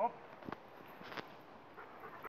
Up.